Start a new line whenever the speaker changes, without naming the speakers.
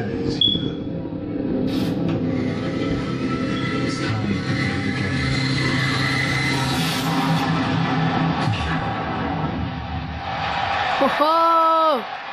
Oh here. Ho
ho!